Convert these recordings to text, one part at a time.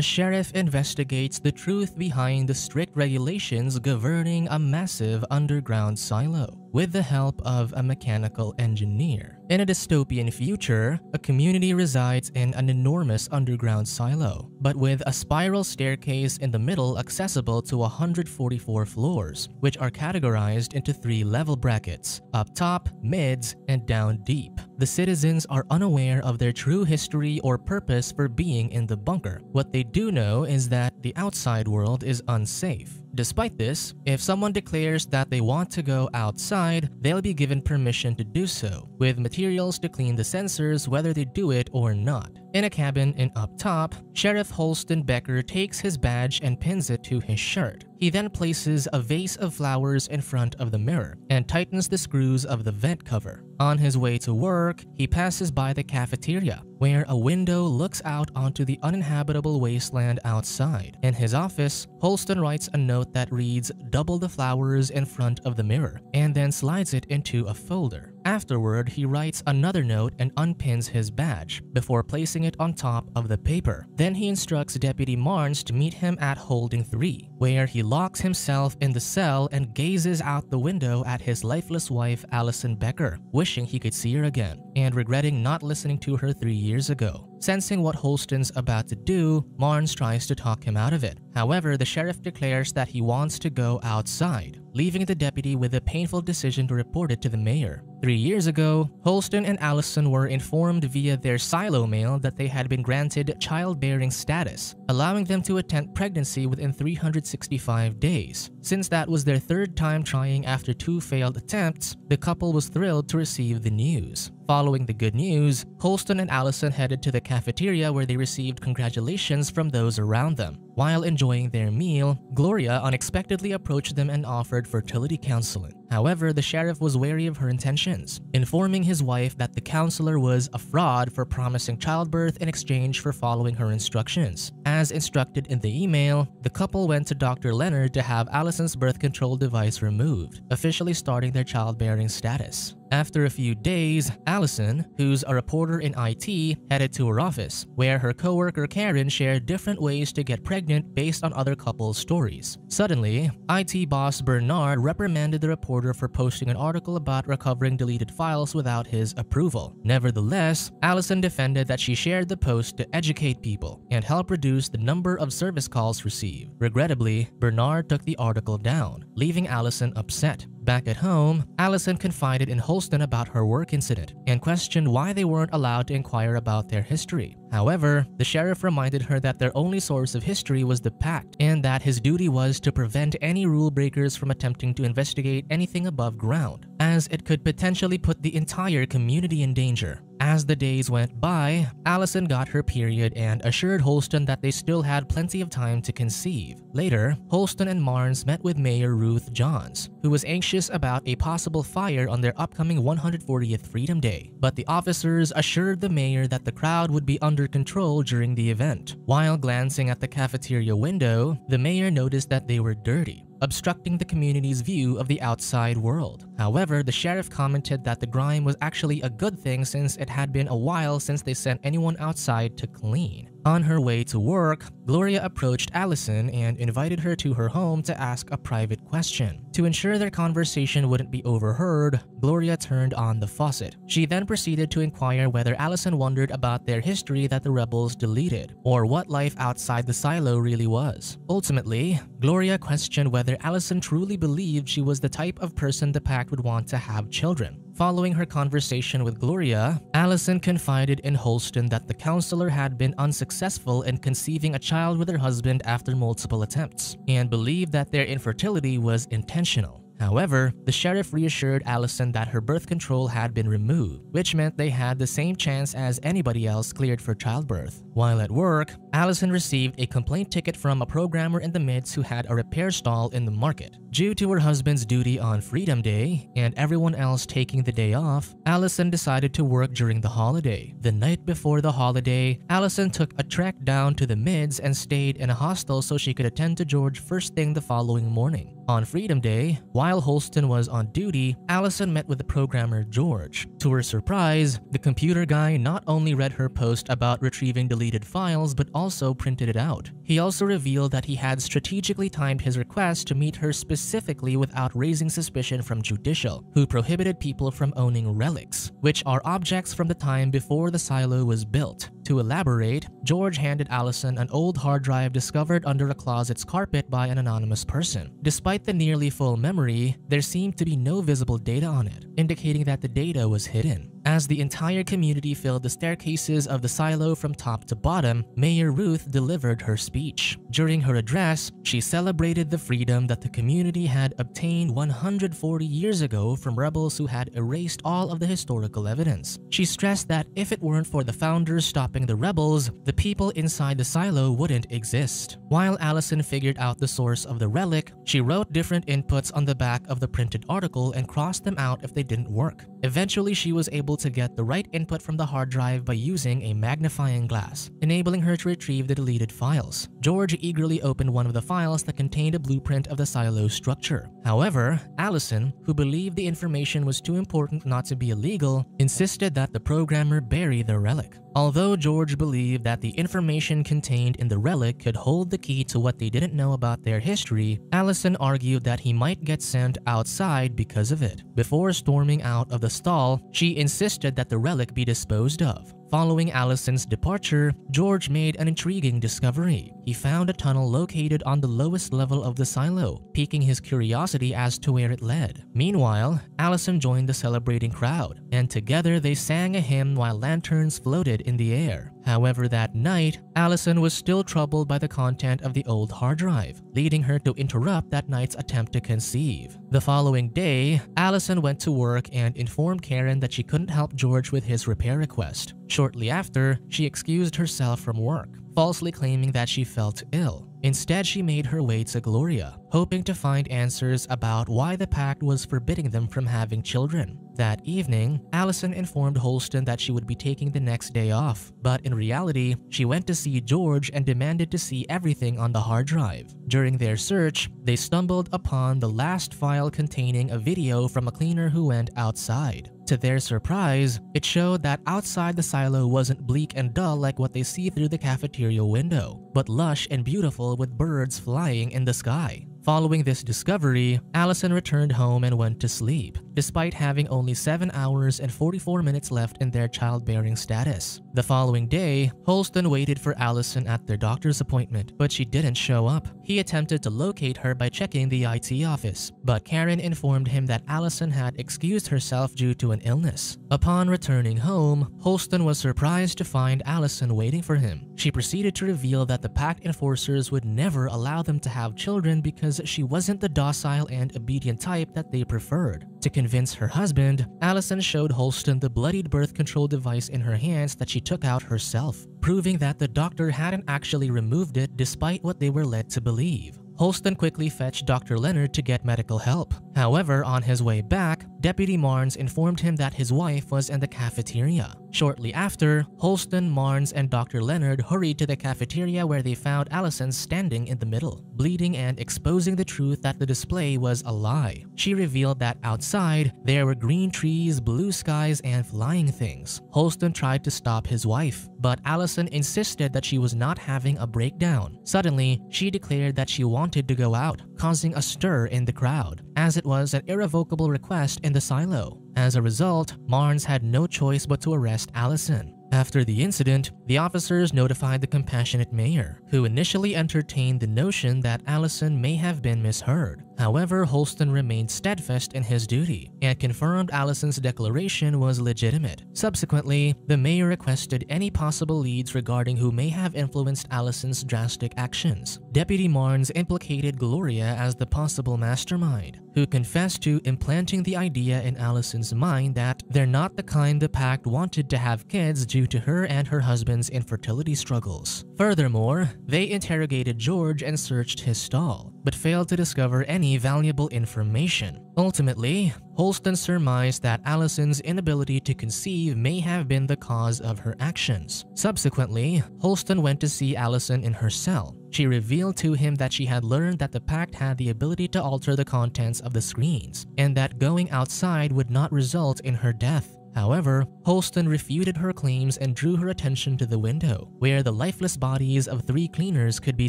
a sheriff investigates the truth behind the strict regulations governing a massive underground silo with the help of a mechanical engineer. In a dystopian future, a community resides in an enormous underground silo, but with a spiral staircase in the middle accessible to 144 floors, which are categorized into three level brackets up top, mids, and down deep. The citizens are unaware of their true history or purpose for being in the bunker. What they do know is that the outside world is unsafe. Despite this, if someone declares that they want to go outside, they'll be given permission to do so, with materials to clean the sensors whether they do it or not. In a cabin in up top, Sheriff Holston Becker takes his badge and pins it to his shirt. He then places a vase of flowers in front of the mirror and tightens the screws of the vent cover. On his way to work, he passes by the cafeteria, where a window looks out onto the uninhabitable wasteland outside. In his office, Holston writes a note that reads, double the flowers in front of the mirror, and then slides it into a folder. Afterward, he writes another note and unpins his badge before placing it on top of the paper. Then he instructs Deputy Marnes to meet him at Holding 3, where he locks himself in the cell and gazes out the window at his lifeless wife Allison Becker, wishing he could see her again and regretting not listening to her three years ago. Sensing what Holston's about to do, Marnes tries to talk him out of it. However, the sheriff declares that he wants to go outside, leaving the deputy with a painful decision to report it to the mayor. Three years ago, Holston and Allison were informed via their silo mail that they had been granted childbearing status, allowing them to attempt pregnancy within 365 days. Since that was their third time trying after two failed attempts, the couple was thrilled to receive the news. Following the good news, Holston and Allison headed to the cafeteria where they received congratulations from those around them. While enjoying their meal, Gloria unexpectedly approached them and offered fertility counseling. However, the sheriff was wary of her intentions, informing his wife that the counselor was a fraud for promising childbirth in exchange for following her instructions. As instructed in the email, the couple went to Dr. Leonard to have Allison's birth control device removed, officially starting their childbearing status. After a few days, Allison, who's a reporter in IT, headed to her office, where her coworker Karen shared different ways to get pregnant based on other couples' stories. Suddenly, IT boss Bernard reprimanded the reporter for posting an article about recovering deleted files without his approval. Nevertheless, Allison defended that she shared the post to educate people and help reduce the number of service calls received. Regrettably, Bernard took the article down, leaving Allison upset. Back at home, Allison confided in Holston about her work incident and questioned why they weren't allowed to inquire about their history. However, the sheriff reminded her that their only source of history was the pact and that his duty was to prevent any rule breakers from attempting to investigate anything above ground, as it could potentially put the entire community in danger. As the days went by, Allison got her period and assured Holston that they still had plenty of time to conceive. Later, Holston and Marnes met with Mayor Ruth Jahns, who was anxious about a possible fire on their upcoming 140th Freedom Day. But the officers assured the mayor that the crowd would be under control during the event. While glancing at the cafeteria window, the mayor noticed that they were dirty obstructing the community's view of the outside world. However, the sheriff commented that the grime was actually a good thing since it had been a while since they sent anyone outside to clean. On her way to work, Gloria approached Allison and invited her to her home to ask a private question. To ensure their conversation wouldn't be overheard, Gloria turned on the faucet. She then proceeded to inquire whether Allison wondered about their history that the rebels deleted, or what life outside the silo really was. Ultimately, Gloria questioned whether Allison truly believed she was the type of person the pact would want to have children. Following her conversation with Gloria, Allison confided in Holston that the counselor had been unsuccessful in conceiving a child with her husband after multiple attempts, and believed that their infertility was intentional. However, the sheriff reassured Allison that her birth control had been removed, which meant they had the same chance as anybody else cleared for childbirth. While at work, Allison received a complaint ticket from a programmer in the mids who had a repair stall in the market. Due to her husband's duty on Freedom Day and everyone else taking the day off, Allison decided to work during the holiday. The night before the holiday, Allison took a trek down to the mids and stayed in a hostel so she could attend to George first thing the following morning. On Freedom Day, while Holston was on duty, Allison met with the programmer George. To her surprise, the computer guy not only read her post about retrieving deleted files but also printed it out. He also revealed that he had strategically timed his request to meet her specifically without raising suspicion from Judicial, who prohibited people from owning relics, which are objects from the time before the silo was built. To elaborate, George handed Allison an old hard drive discovered under a closet's carpet by an anonymous person. Despite the nearly full memory, there seemed to be no visible data on it, indicating that the data was hidden. As the entire community filled the staircases of the silo from top to bottom, Mayor Ruth delivered her speech. During her address, she celebrated the freedom that the community had obtained 140 years ago from rebels who had erased all of the historical evidence. She stressed that if it weren't for the founders stopping the rebels, the people inside the silo wouldn't exist. While Allison figured out the source of the relic, she wrote different inputs on the back of the printed article and crossed them out if they didn't work. Eventually, she was able to get the right input from the hard drive by using a magnifying glass, enabling her to retrieve the deleted files. George eagerly opened one of the files that contained a blueprint of the silo structure. However, Allison, who believed the information was too important not to be illegal, insisted that the programmer bury the relic. Although George believed that the information contained in the relic could hold the key to what they didn't know about their history, Allison argued that he might get sent outside because of it. Before storming out of the stall, she insisted that the relic be disposed of. Following Allison's departure, George made an intriguing discovery. He found a tunnel located on the lowest level of the silo, piquing his curiosity as to where it led. Meanwhile, Allison joined the celebrating crowd, and together they sang a hymn while lanterns floated in the air. However, that night, Allison was still troubled by the content of the old hard drive, leading her to interrupt that night's attempt to conceive. The following day, Allison went to work and informed Karen that she couldn't help George with his repair request. Shortly after, she excused herself from work, falsely claiming that she felt ill. Instead, she made her way to Gloria, hoping to find answers about why the pact was forbidding them from having children. That evening, Allison informed Holston that she would be taking the next day off, but in reality, she went to see George and demanded to see everything on the hard drive. During their search, they stumbled upon the last file containing a video from a cleaner who went outside. To their surprise, it showed that outside the silo wasn't bleak and dull like what they see through the cafeteria window, but lush and beautiful with birds flying in the sky. Following this discovery, Allison returned home and went to sleep, despite having only 7 hours and 44 minutes left in their childbearing status. The following day, Holston waited for Allison at their doctor's appointment, but she didn't show up. He attempted to locate her by checking the IT office, but Karen informed him that Allison had excused herself due to an illness. Upon returning home, Holston was surprised to find Allison waiting for him. She proceeded to reveal that the Pact enforcers would never allow them to have children because she wasn't the docile and obedient type that they preferred. To convince her husband, Allison showed Holston the bloodied birth control device in her hands that she took out herself, proving that the doctor hadn't actually removed it despite what they were led to believe. Holston quickly fetched Dr. Leonard to get medical help. However, on his way back, Deputy Marnes informed him that his wife was in the cafeteria. Shortly after, Holston, Marnes, and Dr. Leonard hurried to the cafeteria where they found Allison standing in the middle, bleeding and exposing the truth that the display was a lie. She revealed that outside, there were green trees, blue skies, and flying things. Holston tried to stop his wife, but Allison insisted that she was not having a breakdown. Suddenly, she declared that she wanted to go out, causing a stir in the crowd, as it was an irrevocable request in the silo. As a result, Marnes had no choice but to arrest Allison. After the incident, the officers notified the compassionate mayor, who initially entertained the notion that Allison may have been misheard. However, Holston remained steadfast in his duty and confirmed Allison's declaration was legitimate. Subsequently, the mayor requested any possible leads regarding who may have influenced Allison's drastic actions. Deputy Marnes implicated Gloria as the possible mastermind, who confessed to implanting the idea in Allison's mind that they're not the kind the pact wanted to have kids due to her and her husband's infertility struggles. Furthermore, they interrogated George and searched his stall, but failed to discover any valuable information. Ultimately, Holston surmised that Allison's inability to conceive may have been the cause of her actions. Subsequently, Holston went to see Allison in her cell, she revealed to him that she had learned that the pact had the ability to alter the contents of the screens, and that going outside would not result in her death. However, Holston refuted her claims and drew her attention to the window, where the lifeless bodies of three cleaners could be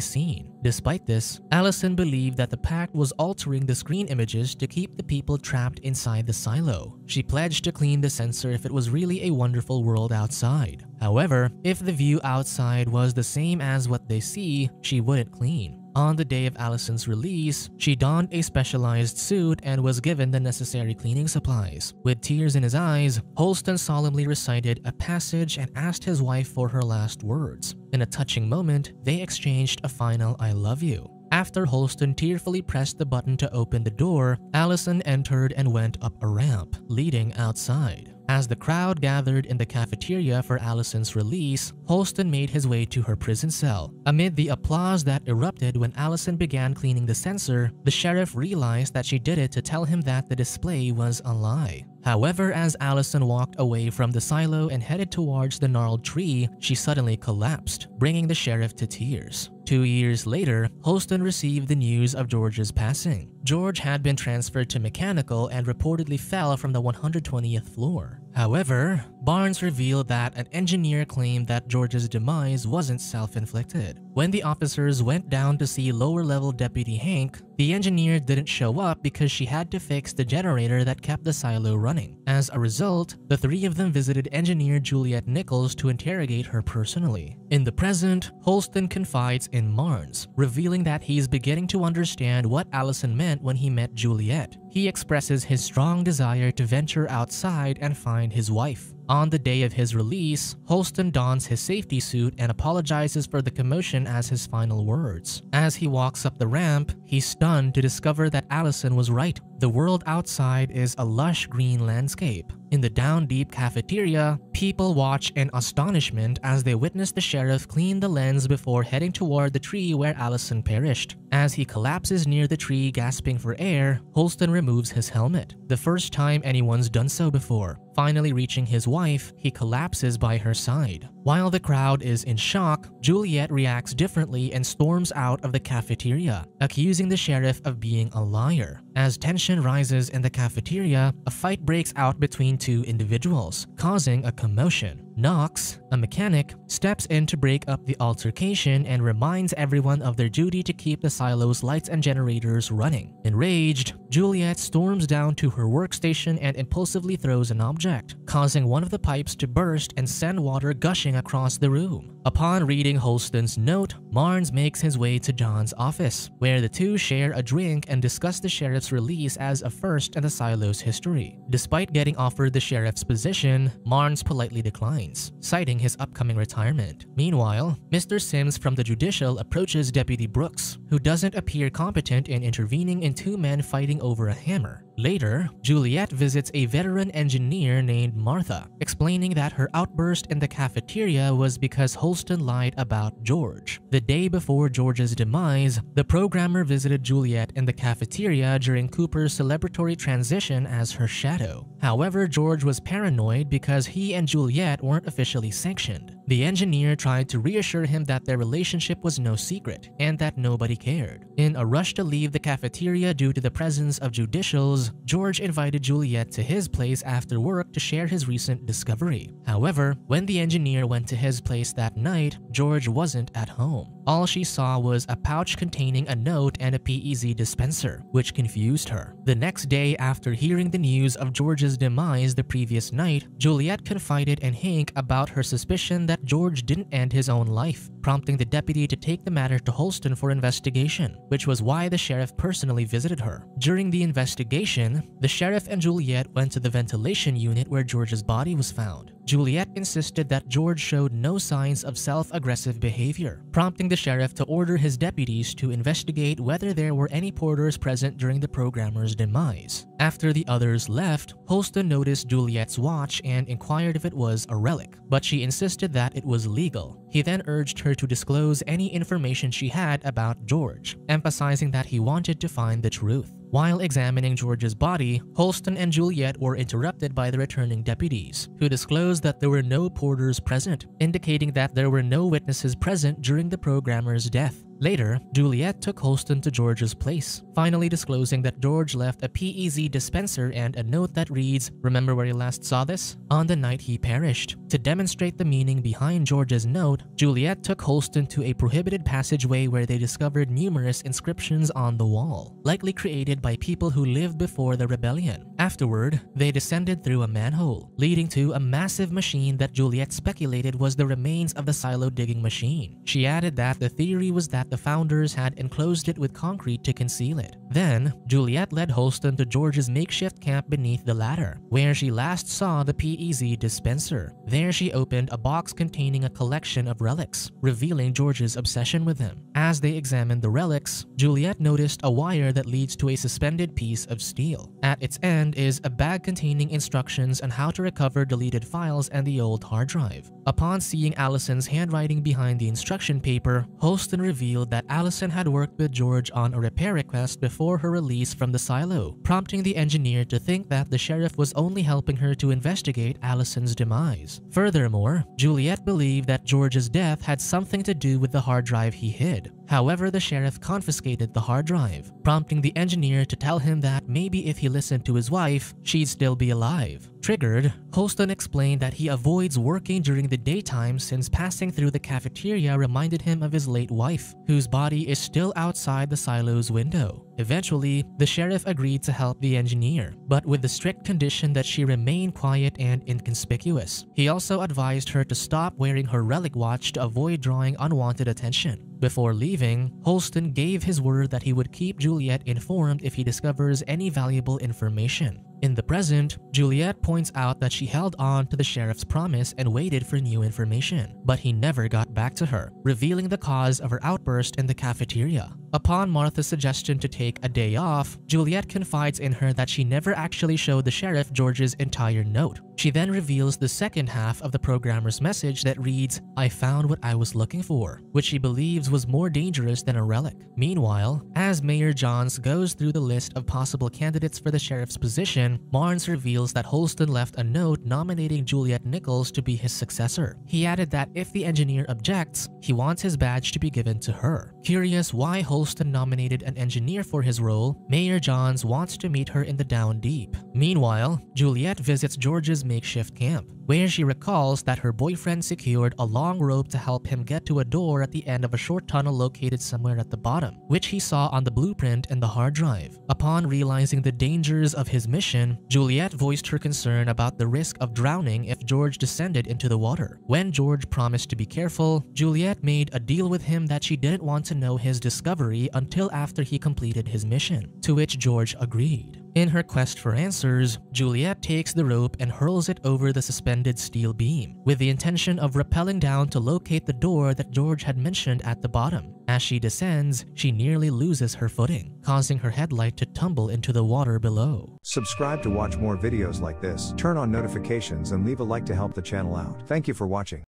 seen. Despite this, Allison believed that the pact was altering the screen images to keep the people trapped inside the silo. She pledged to clean the sensor if it was really a wonderful world outside. However, if the view outside was the same as what they see, she wouldn't clean. On the day of Allison's release, she donned a specialized suit and was given the necessary cleaning supplies. With tears in his eyes, Holston solemnly recited a passage and asked his wife for her last words. In a touching moment, they exchanged a final I love you. After Holston tearfully pressed the button to open the door, Allison entered and went up a ramp, leading outside. As the crowd gathered in the cafeteria for Allison's release, Holston made his way to her prison cell. Amid the applause that erupted when Allison began cleaning the sensor, the sheriff realized that she did it to tell him that the display was a lie. However, as Allison walked away from the silo and headed towards the gnarled tree, she suddenly collapsed, bringing the sheriff to tears. Two years later, Holston received the news of George's passing. George had been transferred to mechanical and reportedly fell from the 120th floor. However, Marnes revealed that an engineer claimed that George's demise wasn't self-inflicted. When the officers went down to see lower-level Deputy Hank, the engineer didn't show up because she had to fix the generator that kept the silo running. As a result, the three of them visited engineer Juliet Nichols to interrogate her personally. In the present, Holston confides in Marnes, revealing that he's beginning to understand what Allison meant when he met Juliet. He expresses his strong desire to venture outside and find his wife. On the day of his release, Holston dons his safety suit and apologizes for the commotion as his final words. As he walks up the ramp, he's stunned to discover that Allison was right. The world outside is a lush green landscape. In the down deep cafeteria, people watch in astonishment as they witness the sheriff clean the lens before heading toward the tree where Allison perished. As he collapses near the tree gasping for air, Holston removes his helmet, the first time anyone's done so before. Finally reaching his wife, he collapses by her side. While the crowd is in shock, Juliet reacts differently and storms out of the cafeteria, accusing the sheriff of being a liar. As tension rises in the cafeteria, a fight breaks out between two individuals, causing a commotion. Knox, a mechanic, steps in to break up the altercation and reminds everyone of their duty to keep the silo's lights and generators running. Enraged, Juliet storms down to her workstation and impulsively throws an object, causing one of the pipes to burst and send water gushing across the room. Upon reading Holston's note, Marnes makes his way to Jahns' office, where the two share a drink and discuss the sheriff's release as a first in the silo's history. Despite getting offered the sheriff's position, Marnes politely declines, citing his upcoming retirement. Meanwhile, Mr. Sims from the judicial approaches Deputy Brooks, who doesn't appear competent in intervening in two men fighting over a hammer. Later, Juliet visits a veteran engineer named Martha, explaining that her outburst in the cafeteria was because Holston lied about George. The day before George's demise, the programmer visited Juliet in the cafeteria during Cooper's celebratory transition as her shadow. However, George was paranoid because he and Juliet weren't officially sanctioned. The engineer tried to reassure him that their relationship was no secret and that nobody cared. In a rush to leave the cafeteria due to the presence of judicials, George invited Juliet to his place after work to share his recent discovery. However, when the engineer went to his place that night, George wasn't at home. All she saw was a pouch containing a note and a PEZ dispenser, which confused her. The next day after hearing the news of George's demise the previous night, Juliet confided in Hank about her suspicion that George didn't end his own life, prompting the deputy to take the matter to Holston for investigation, which was why the sheriff personally visited her. During the investigation, the sheriff and Juliet went to the ventilation unit where George's body was found. Juliet insisted that George showed no signs of self-aggressive behavior, prompting the sheriff to order his deputies to investigate whether there were any porters present during the programmer's demise. After the others left, Holston noticed Juliet's watch and inquired if it was a relic, but she insisted that it was legal. He then urged her to disclose any information she had about George, emphasizing that he wanted to find the truth. While examining George's body, Holston and Juliet were interrupted by the returning deputies, who disclosed that there were no porters present, indicating that there were no witnesses present during the programmer's death. Later, Juliet took Holston to George's place, finally disclosing that George left a PEZ dispenser and a note that reads, Remember where you last saw this? On the night he perished. To demonstrate the meaning behind George's note, Juliet took Holston to a prohibited passageway where they discovered numerous inscriptions on the wall, likely created by people who lived before the rebellion. Afterward, they descended through a manhole, leading to a massive machine that Juliet speculated was the remains of the silo digging machine. She added that the theory was that the founders had enclosed it with concrete to conceal it. Then, Juliet led Holston to George's makeshift camp beneath the ladder, where she last saw the PEZ dispenser. There she opened a box containing a collection of relics, revealing George's obsession with them. As they examined the relics, Juliet noticed a wire that leads to a suspended piece of steel. At its end is a bag containing instructions on how to recover deleted files and the old hard drive. Upon seeing Allison's handwriting behind the instruction paper, Holston revealed revealed that Allison had worked with George on a repair request before her release from the silo, prompting the engineer to think that the sheriff was only helping her to investigate Allison's demise. Furthermore, Juliet believed that George's death had something to do with the hard drive he hid. However, the sheriff confiscated the hard drive, prompting the engineer to tell him that maybe if he listened to his wife, she'd still be alive. Triggered, Holston explained that he avoids working during the daytime since passing through the cafeteria reminded him of his late wife, whose body is still outside the silo's window. Eventually, the sheriff agreed to help the engineer, but with the strict condition that she remain quiet and inconspicuous. He also advised her to stop wearing her relic watch to avoid drawing unwanted attention. Before leaving, Holston gave his word that he would keep Juliet informed if he discovers any valuable information. In the present, Juliet points out that she held on to the sheriff's promise and waited for new information, but he never got back to her, revealing the cause of her outburst in the cafeteria. Upon Martha's suggestion to take a day off, Juliet confides in her that she never actually showed the sheriff George's entire note. She then reveals the second half of the programmer's message that reads, I found what I was looking for, which she believes was more dangerous than a relic. Meanwhile, as Mayor Jahns goes through the list of possible candidates for the sheriff's position, Marnes reveals that Holston left a note nominating Juliet Nichols to be his successor. He added that if the engineer objects, he wants his badge to be given to her. Curious why Holston Nominated an engineer for his role, Mayor Jahns wants to meet her in the down deep. Meanwhile, Juliet visits George's makeshift camp where she recalls that her boyfriend secured a long rope to help him get to a door at the end of a short tunnel located somewhere at the bottom, which he saw on the blueprint in the hard drive. Upon realizing the dangers of his mission, Juliet voiced her concern about the risk of drowning if George descended into the water. When George promised to be careful, Juliet made a deal with him that she didn't want to know his discovery until after he completed his mission, to which George agreed. In her quest for answers, Juliet takes the rope and hurls it over the suspended steel beam, with the intention of rappelling down to locate the door that George had mentioned at the bottom. As she descends, she nearly loses her footing, causing her headlight to tumble into the water below. Subscribe to watch more videos like this, turn on notifications and leave a like to help the channel out. Thank you for watching.